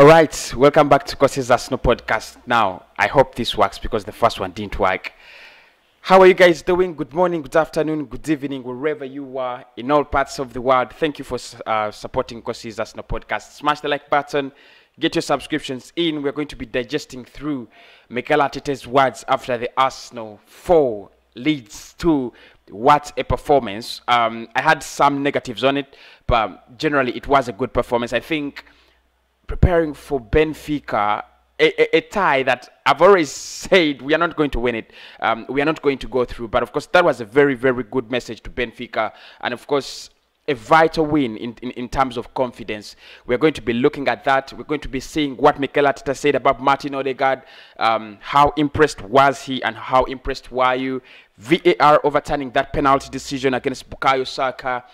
All right, welcome back to Cossy's Arsenal podcast. Now, I hope this works because the first one didn't work. How are you guys doing? Good morning, good afternoon, good evening, wherever you are in all parts of the world. Thank you for uh, supporting Cossy's Arsenal podcast. Smash the like button, get your subscriptions in. We're going to be digesting through Mikel Arteta's words after the Arsenal 4 Leeds to what a performance. Um, I had some negatives on it, but generally it was a good performance. I think preparing for Benfica, a, a, a, tie that I've always said we are not going to win it. Um, we are not going to go through. But of course, that was a very, very good message to Benfica. And of course, a vital win in, in, in terms of confidence. We're going to be looking at that. We're going to be seeing what Mikel Arteta said about Martin Odegaard. Um, how impressed was he and how impressed were you? VAR overturning that penalty decision against Bukayo Saka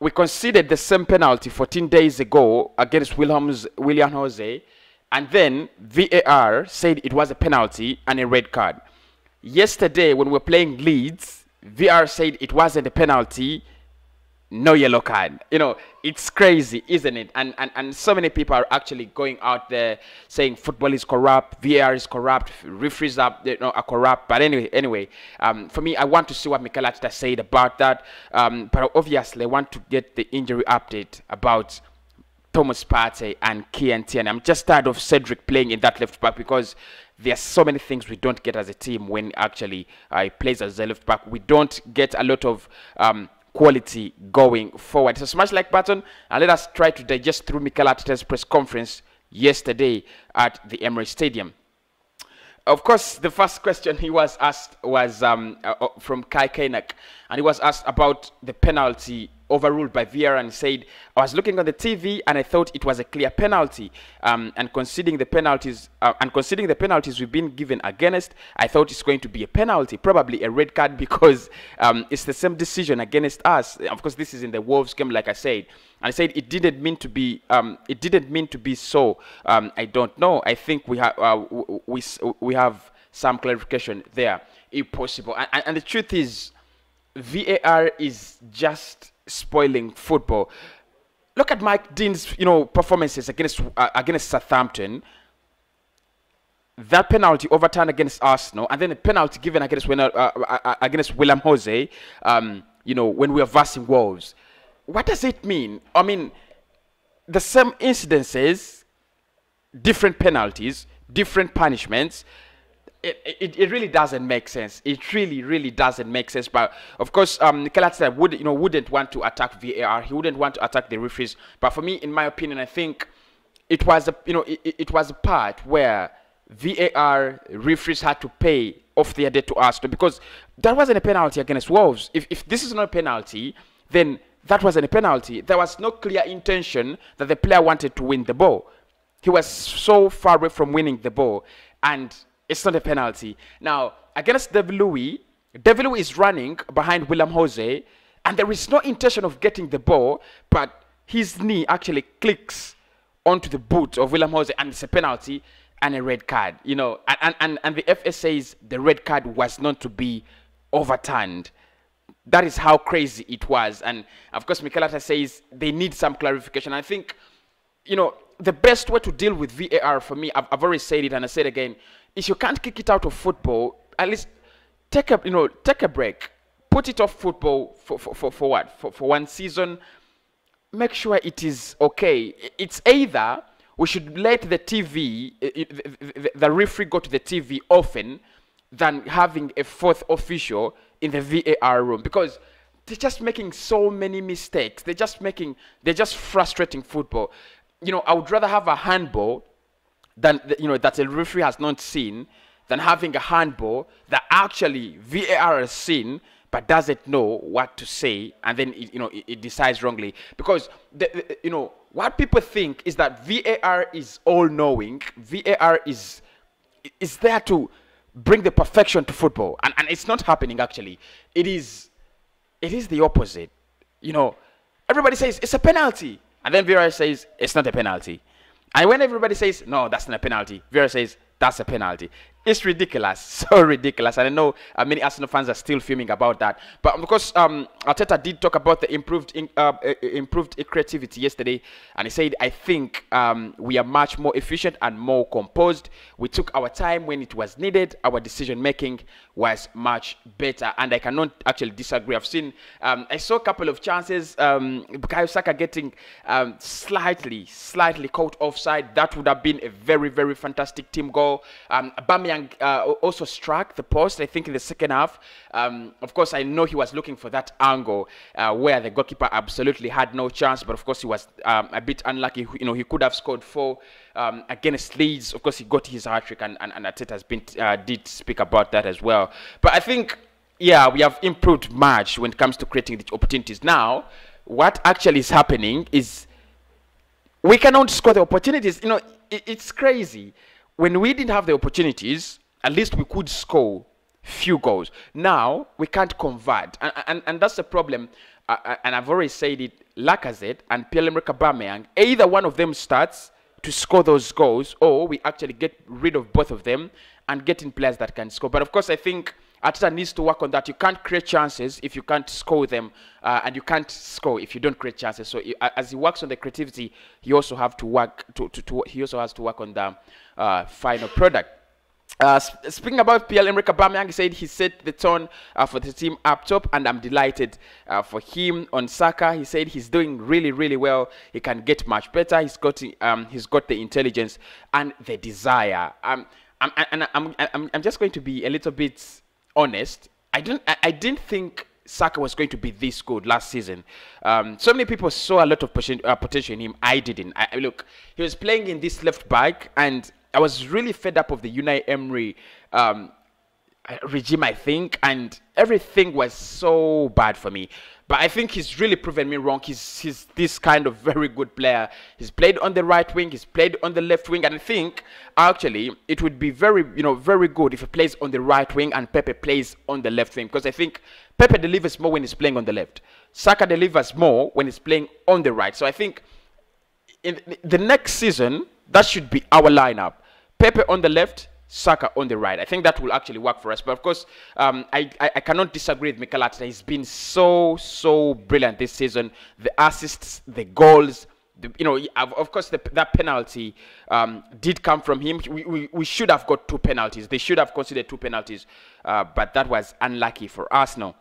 we conceded the same penalty 14 days ago against Williams, Willian José, and then VAR said it was a penalty and a red card. Yesterday, when we were playing Leeds, VAR said it wasn't a penalty no yellow card. You know, it's crazy, isn't it? And, and and so many people are actually going out there saying football is corrupt, VAR is corrupt, referees are, you know, are corrupt. But anyway, anyway, um, for me, I want to see what Mikel Arteta said about that. Um, but obviously, I want to get the injury update about Thomas Partey and Kieran Tierney. I'm just tired of Cedric playing in that left back because there are so many things we don't get as a team when actually uh, he plays as a left back. We don't get a lot of um, quality going forward. So smash like button and let us try to digest through Mikel Arteta's press conference yesterday at the Emirates Stadium. Of course, the first question he was asked was um, uh, uh from Kai Kainak, and he was asked about the penalty overruled by VAR and said, I was looking on the TV and I thought it was a clear penalty. Um, and considering the penalties uh, and considering the penalties we've been given against, I thought it's going to be a penalty, probably a red card because um, it's the same decision against us. Of course, this is in the Wolves game, like I said. And I said it didn't mean to be. Um, it didn't mean to be so. Um, I don't know. I think we have uh, we we have some clarification there, if possible. And, and the truth is, VAR is just spoiling football. Look at Mike Dean's, you know, performances against uh, against Southampton. That penalty overturned against Arsenal, and then a penalty given against uh, uh, uh, against Willian José. Um, you know, when we are versing Wolves, what does it mean? I mean, the same incidences, different penalties, different punishments it, it, really doesn't make sense. It really, really doesn't make sense. But of course, um, Nicolas would you know wouldn't want to attack VAR. He wouldn't want to attack the referees. But for me, in my opinion, I think it was a you know it, it was a part where VAR referees had to pay off their debt to us because that wasn't a penalty against Wolves. If if this is not a penalty, then that wasn't a penalty. There was no clear intention that the player wanted to win the ball. He was so far away from winning the ball, and it's not a penalty. Now, against David Luiz is running behind Willian José, and there is no intention of getting the ball, but his knee actually clicks onto the boot of Willian José, and it's a penalty and a red card. You know, and, and, and the FA says the red card was not to be overturned. That is how crazy it was. And of course, Mikel Arteta says they need some clarification. I think, you know, the best way to deal with VAR for me, I've, I've already said it and I said again, if you can't kick it out of football, at least take a you know take a break, put it off football for for, for, for what for, for one season. Make sure it is okay. It's either we should let the TV, eh, eh, the, the referee go to the TV often than having a fourth official in the VAR room because they're just making so many mistakes. They're just making, they're just frustrating football. You know, I would rather have a handball than you know that a referee has not seen than having a handball that actually VAR has seen but doesn't know what to say and then it, you know it, it decides wrongly. Because the, the, you know what people think is that VAR is all knowing VAR is is there to bring the perfection to football. And, and it's not happening actually. It is it is the opposite. You know everybody says it's a penalty. And then VAR says it's not a penalty and when everybody says, no, that's not a penalty, VAR says, that's a penalty. It's ridiculous, so ridiculous. And I know uh, many Arsenal fans are still fuming about that. But because um, Arteta did talk about the improved in, uh, uh, improved creativity yesterday, and he said, "I think um, we are much more efficient and more composed. We took our time when it was needed. Our decision making was much better." And I cannot actually disagree. I've seen, um, I saw a couple of chances. Um, Bukayo Saka getting um, slightly, slightly caught offside. That would have been a very, very fantastic team goal. Um, Aubameyang uh, also struck the post, I think, in the second half. Um, of course, I know he was looking for that angle uh, where the goalkeeper absolutely had no chance, but of course, he was um, a bit unlucky. You know, he could have scored four um, against Leeds. Of course, he got his hat trick, and, and, and has been, uh, did speak about that as well. But I think, yeah, we have improved much when it comes to creating the opportunities. Now, what actually is happening is we cannot score the opportunities. You know, it, it's crazy. When we didn't have the opportunities, at least we could score few goals. Now we can't convert, and and, and that's the problem. Uh, and I've already said it. Lacazette and Pierre-Emerick Aubameyang, either one of them starts to score those goals, or we actually get rid of both of them and get in players that can score. But of course, I think Arteta needs to work on that. You can't create chances if you can't score them, uh, and you can't score if you don't create chances. So as he works on the creativity, he also have to work to, to, to he also has to work on the uh, final product. Uh, speaking about Pierre-Emerick Aubameyang, he said he set the tone uh, for the team up top, and I'm delighted uh, for him. On Saka, he said he's doing really, really well. He can get much better. He's got um, he's got the intelligence and the desire. Um, I'm, and I'm, I'm, I'm just going to be a little bit honest. I didn't I, I didn't think Saka was going to be this good last season. Um, so many people saw a lot of uh, potential in him. I didn't. I, look, he was playing in this left back, and I was really fed up of the Unai Emery um, regime, I think, and everything was so bad for me. But I think he's really proven me wrong. He's, he's this kind of very good player. He's played on the right wing, he's played on the left wing, and I think actually it would be very, you know, very good if he plays on the right wing and Pepe plays on the left wing because I think Pepe delivers more when he's playing on the left. Saka delivers more when he's playing on the right. So I think in the next season that should be our lineup. Pepe on the left, Saka on the right. I think that will actually work for us. But of course, um, I, I, I, cannot disagree with Mikel Arteta. He's been so, so brilliant this season. The assists, the goals, the, you know, of course, the, that penalty um, did come from him. We, we, we, should have got two penalties. They should have considered two penalties, uh, but that was unlucky for Arsenal.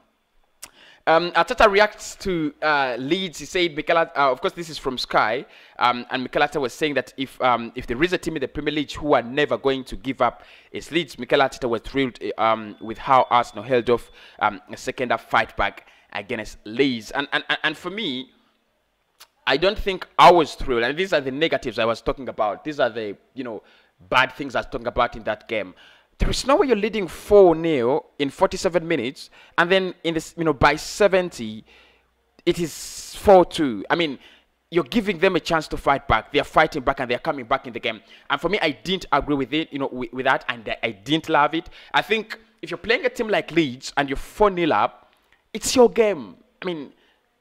Um, reacts to uh, Leeds. He said, Mikel, uh, of course, this is from Sky, um, and Mikel Arteta was saying that if um, if there is a team in the Premier League who are never going to give up, it's Leeds. Mikel Arteta was thrilled um, with how Arsenal held off um, a second half fight back against Leeds. And, and, and for me, I don't think I was thrilled. And these are the negatives I was talking about. These are the, you know, bad things I was talking about in that game there is no way you're leading 4 0 in 47 minutes, and then in this, you know, by 70, it is 4 2. I mean, you're giving them a chance to fight back. They're fighting back and they're coming back in the game. And for me, I didn't agree with it, you know, with, with that, and I didn't love it. I think if you're playing a team like Leeds and you're 4 0 up, it's your game. I mean,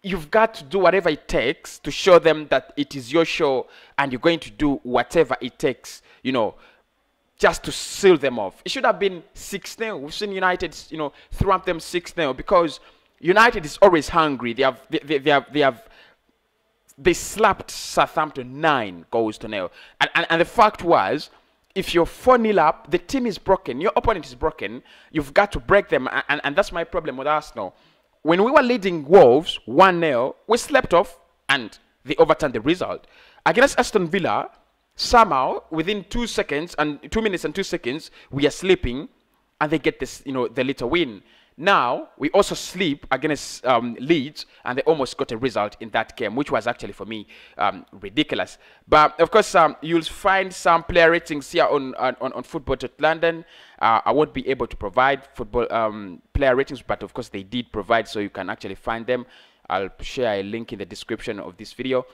you've got to do whatever it takes to show them that it is your show and you're going to do whatever it takes, you know, just to seal them off. It should have been 6 0. We've seen United, you know, throw them 6 0 because United is always hungry. They have, they, they, they have, they have, they slapped Southampton 9 goals to nil. And, and, and the fact was, if you're 4 0 up, the team is broken, your opponent is broken, you've got to break them. And, and, and that's my problem with Arsenal. When we were leading Wolves 1 0, we slept off and they overturned the result. Against Aston Villa, somehow within two seconds and two minutes and two seconds we are sleeping and they get this you know the little win. Now we also sleep against um, Leeds and they almost got a result in that game which was actually for me um, ridiculous. But of course um, you'll find some player ratings here on on, on football london. Uh, i won't be able to provide football um, player ratings but of course they did provide so you can actually find them. I'll share a link in the description of this video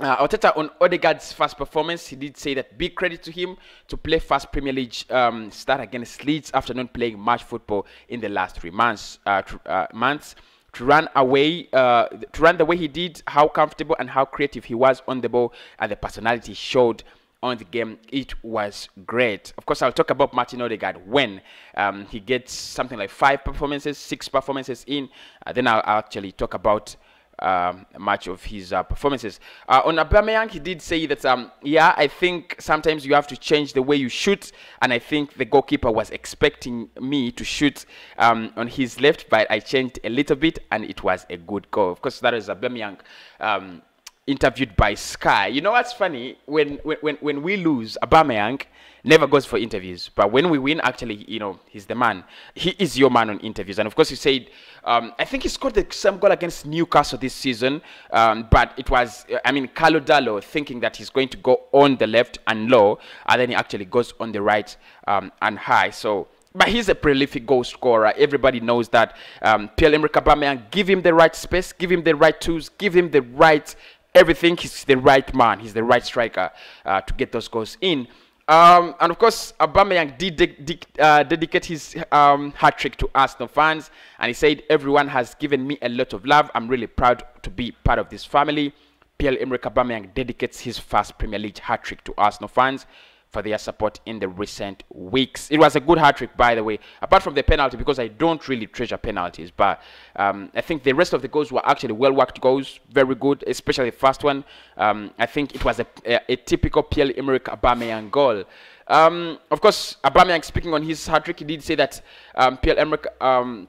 uh, Arteta on Odegaard's first performance, he did say that big credit to him to play first Premier League um, start against Leeds after not playing much football in the last three months. Uh, uh, months to run away, uh, to run the way he did, how comfortable and how creative he was on the ball, and the personality showed on the game. It was great. Of course, I'll talk about Martin Odegaard when um, he gets something like five performances, six performances in. Uh, then I'll, I'll actually talk about um, much of his uh, performances. Uh, on Aubameyang, he did say that, um, yeah, I think sometimes you have to change the way you shoot, and I think the goalkeeper was expecting me to shoot um, on his left, but I changed a little bit, and it was a good goal. Of course, that is Aubameyang um, interviewed by Sky. You know what's funny? When when when we lose, Aubameyang never goes for interviews. But when we win, actually, you know, he's the man. He is your man on interviews. And of course, he said, um, I think he scored the same goal against Newcastle this season. Um, but it was, I mean, Karl Darlow thinking that he's going to go on the left and low, and then he actually goes on the right um, and high. So but he's a prolific goal scorer. Everybody knows that. Um, Pierre-Emerick Aubameyang, give him the right space, give him the right tools, give him the right everything. He's the right man. He's the right striker uh, to get those goals in. Um, and of course, Aubameyang did de de uh, dedicate his um, hat trick to Arsenal fans, and he said, "Everyone has given me a lot of love. I'm really proud to be part of this family." Pierre-Emerick Aubameyang dedicates his first Premier League hat trick to Arsenal fans for their support in the recent weeks. It was a good hat trick, by the way, apart from the penalty, because I don't really treasure penalties. But um, I think the rest of the goals were actually well worked goals, very good, especially the first one. Um, I think it was a, a, a typical Pierre Emerick Aubameyang goal. Um, of course, Aubameyang speaking on his hat trick, he did say that um, Pierre Emerick. Um,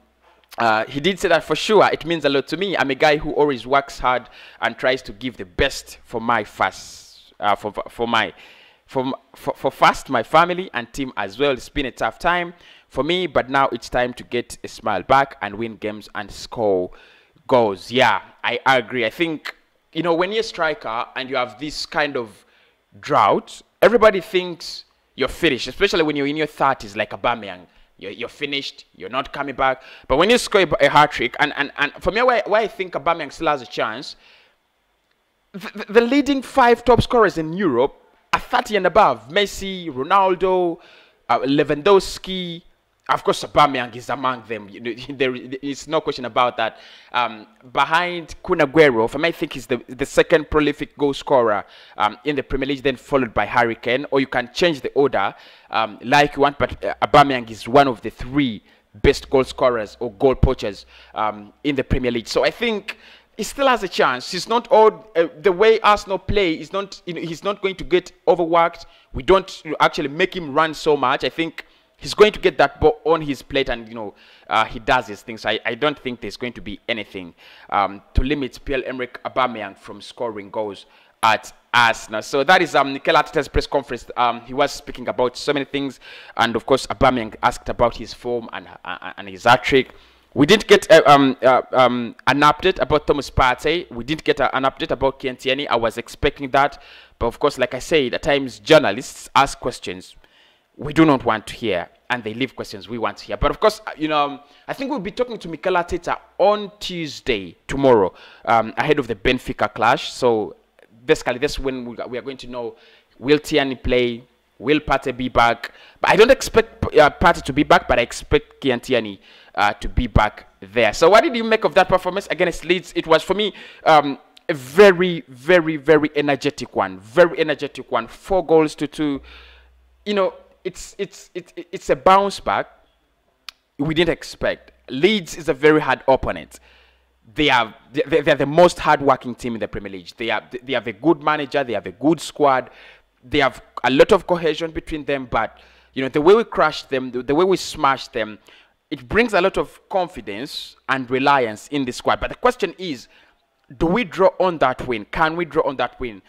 uh, he did say that for sure. It means a lot to me. I'm a guy who always works hard and tries to give the best for my first, uh, for for my for, for, for first my family and team as well. It's been a tough time for me, but now it's time to get a smile back and win games and score goals. Yeah, I agree. I think, you know, when you're a striker and you have this kind of drought, everybody thinks you're finished, especially when you're in your 30s like Aubameyang. You're, you're finished, you're not coming back. But when you score a hat trick, and, and, and for me, why, why I think Aubameyang still has a chance, the, the leading five top scorers in Europe 30 and above, Messi, Ronaldo, uh, Lewandowski, of course, Aubameyang is among them. there is no question about that. Um, behind Kun Aguero, for I think he's the, the second prolific goal scorer um, in the Premier League, then followed by Harry Kane. Or you can change the order um, like you want, but uh, Aubameyang is one of the three best goal scorers or goal poachers um, in the Premier League. So I think he still has a chance. He's not all uh, the way Arsenal play. He's not. You know, he's not going to get overworked. We don't you know, actually make him run so much. I think he's going to get that ball on his plate, and you know uh, he does his things. I, I don't think there's going to be anything um, to limit Pierre-Emerick Aubameyang from scoring goals at Arsenal. So that is um, Mikel Arteta's press conference. Um, he was speaking about so many things, and of course, Aubameyang asked about his form and uh, and his hat trick. We didn't get uh, um, uh, um, an update about Thomas Partey. We didn't get a, an update about Tierney. I was expecting that. But of course, like I said, at times journalists ask questions we do not want to hear and they leave questions we want to hear. But of course, uh, you know, I think we'll be talking to Mikel Arteta on Tuesday, tomorrow, um, ahead of the Benfica clash. So basically, that's when we, are going to know will Tierney play, will Partey be back. But I don't expect uh, Partey to be back, but I expect Kieran Tierney uh, to be back there. So what did you make of that performance against Leeds? It was for me um, a very, very, very energetic one. Very energetic one. Four goals to two. You know, it's it's it's it's a bounce back we didn't expect. Leeds is a very hard opponent. They are they, are the most hard-working team in the Premier League. They are they have a good manager. They have a good squad. They have a lot of cohesion between them. But you know the way we crushed them, the, the way we smashed them, it brings a lot of confidence and reliance in the squad. But the question is, do we draw on that win? Can we draw on that win?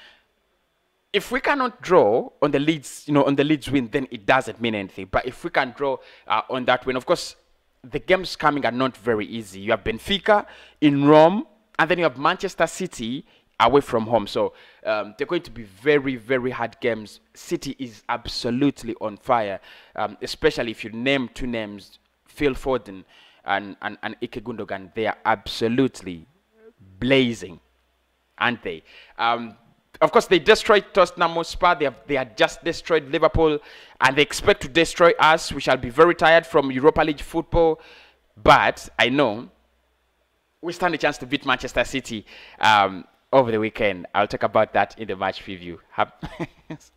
If we cannot draw on the Leeds, you know, on the Leeds win, then it doesn't mean anything. But if we can draw uh, on that win, of course, the games coming are not very easy. You have Benfica in Rome, and then you have Manchester City away from home. So um, they're going to be very, very hard games. City is absolutely on fire, um, especially if you name two names Phil Foden and, and, and Ike Gundogan, they are absolutely blazing, aren't they? Um, of course, they destroyed Tottenham Hotspur. They have, they have just destroyed Liverpool, and they expect to destroy us. We shall be very tired from Europa League football, but I know we stand a chance to beat Manchester City um, over the weekend. I'll talk about that in the match preview.